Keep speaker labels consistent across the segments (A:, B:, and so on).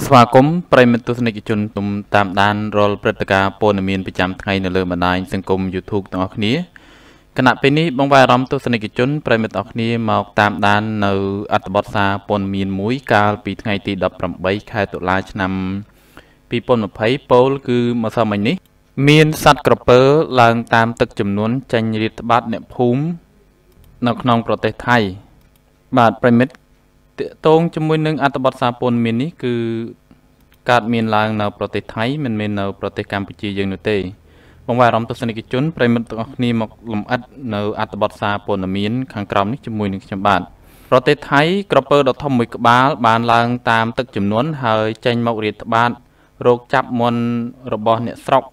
A: ស្វាគមន៍ប្រិយមិត្តទស្សនិកជនទុំតាមដានរាល់ព្រឹត្តិការណ៍ព័ត៌មានប្រចាំថ្ងៃនៅលើបណ្ដាញសង្គម YouTube ទាំងអស់គ្នាគណៈពេលនេះបងប្អូនអារម្មណ៍ទស្សនិកជនប្រិយមិត្តអស់គ្នាមកតាមដាននៅអត្ថបទសារព័ត៌មានមួយកាលពីថ្ងៃទី18ខែតុលាឆ្នាំ2020ពោលគឺម្សិលមិញនេះ មានសត្វក្រពើឡើងតាមទឹកចំនួនចាញ់រាតត្បាតអ្នកភូមិនៅក្នុងប្រទេសថៃបាទប្រិមិត្ត តកតងជាមួយនឹងអត្ថបទសារព័ត៌មាននេះគឺកើតមានឡើងនៅប្រទេសថៃមិនមែននៅប្រទេសកម្ពុជាយើងនោះទេបងប្អូនអារម្មណ៍ទស្សនិកជនប្រិមិត្តទាំងអស់គ្នាមកលំអិតនៅអត្ថបទសារព័ត៌មានខាងក្រោមនេះជាមួយនឹងខ្ញុំបាទប្រទេសថៃក្រពើដ៏ធំមួយក្បាល បានឡើងតាមទឹកចំនួនហើយចេញមករៀតត្បាតរោគចាប់មន់របស់អ្នកស្រុក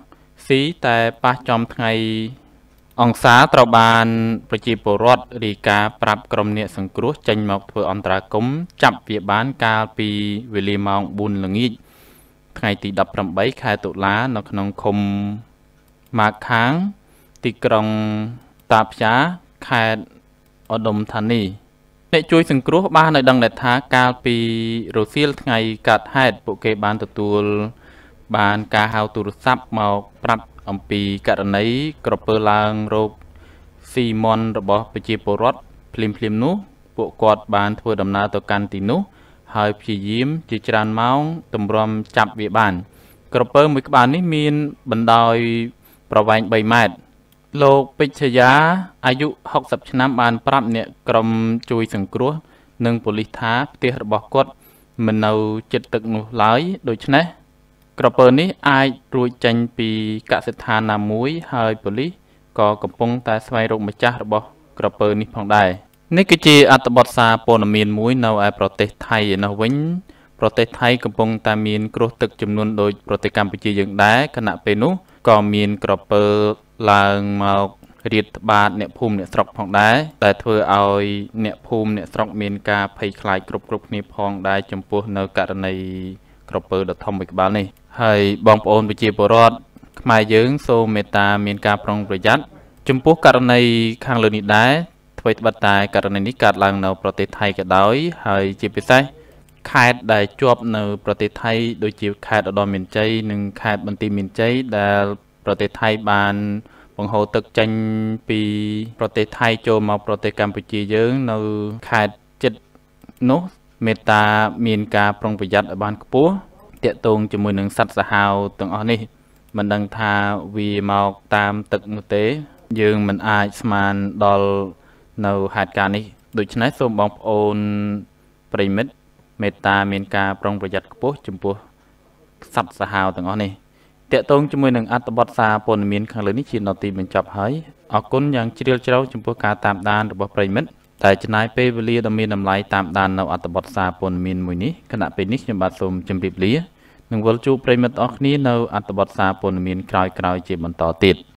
A: ស៊ីតែប៉ះចំថ្ងៃ អង្គសារត្រូវបានប្រជាពលរដ្ឋរាយការណ៍ប្រាប់ក្រុមអ្នកសង្គ្រោះចេញមកធ្វើអន្តរាគមចាប់វាបានកាលពីវេលាម៉ោង4ល្ងាចថ្ងៃទី18ខែតុលានៅក្នុងឃុំម៉ាកខាង ទីក្រុងតាផ្យាខេត្តឧត្តមធានីអ្នកជួយសង្គ្រោះបានឲ្យដឹងថាកាលពីរសៀលថ្ងៃកើតហេតុពួកគេបានទទួលបានការហៅទូរស័ព្ទមកប្រាប់ អំពីករណីក្រពើឡើងរោគស៊ីម៉ុនរបស់ប្រជាពលរដ្ឋភ្លាមភ្លាមនោះ ពួកគាត់បានធ្វើដំណើរទៅកាន់ទីនោះហើយព្យាយាមជាច្រើនម៉ោងទម្រាំចាប់វាបាន ក្រពើមួយក្បាលនេះមានបណ្ដោយប្រវែង3ម៉ែត្រលោកពេជ្ជយាអាយុ60ឆ្នាំបានប្រាប់អ្នកក្រុមជួយសង្គ្រោះ និងប៉ូលីសថាផ្ទះរបស់គាត់មិននៅជិតទឹកនោះឡើយដូច្នេះ ក្រពើនេះអាចរួចចេញពីកសិដ្ឋានណាមួយហើយប៉ូលីសក៏កំពុងតែស្វែងរកម្ចាស់របស់ក្រពើនេះផងដែរនេះគឺជាអត្ថបទសារព័ត៌មានមួយនៅឯប្រទេសថៃឯនោះវិញប្រទេសថៃកំពុងតែមានគ្រោះទឹកចំនួនដូចប្រទេសកម្ពុជាយើងដែរខណៈពេលនោះក៏មានក្រពើឡើងមករៀតត្បាតអ្នកភូមិអ្នកស្រុកផងដែរតែធ្វើឲ្យអ្នកភូមិអ្នកស្រុកមានការភ័យខ្លាចគ្រប់គ្រប់គ្នាផងដែរចំពោះនៅករណីក្រពើដ៏ធំមួយក្បាលនេះ ហើយបងប្អូនប្រជាពលរដ្ឋខ្មែរយើងសូមមេត្តាមានការប្រុងប្រយ័ត្នចំពោះករណីខាងលើនេះដែរអ្វីត្បិតតែករណីនេះកើតឡើងនៅប្រទេសថៃក៏ដោយហើយជាពិសេសខេត្តដែលជាប់នៅប្រទេសថៃដូចជាខេត្តឧត្តរមានជ័យនិងខេត្តបន្ទាយមានជ័យដែលប្រទេសថៃបានបង្ហូរទឹកចេញពីប្រទេសថៃចូលមកប្រទេសកម្ពុជាយើងនៅខេត្តចិត្តនោះមេត្តាមានការប្រុងប្រយ័ត្នឲ្យបានខ្ពស់ តាក់ទងជាមួយនឹងសត្វសាហាវទាំងអស់នេះមិនដឹងថាវាមកតាមទឹកនោះទេ យើងមិនអាចស្មានដល់នៅហេតុការណ៍នេះដូច្នេះសូមបងប្អូនប្រិមិត្តមេត្តាមានការប្រុងប្រយ័ត្នខ្ពស់ចំពោះសត្វសាហាវទាំងអស់នេះតកតងជាមួយនឹងអត្ថបទសារព័ត៌មានខាងលើនេះជានៅទីបញ្ចប់ហើយអរគុណយ៉ាងជ្រាលជ្រៅចំពោះការតាមដានរបស់ប្រិមិត្ត តែចំណាយពេលវេលាដ៏មានតម្លៃតាមដាននៅអត្ថបទសារព័ត៌មានមួយនេះគណៈពេលនេះខ្ញុំបាទសូមជម្រាបលានឹងវិលជួបប្រិមិត្តអស់គ្នានៅអត្ថបទសារព័ត៌មានក្រោយៗជាបន្តទៀត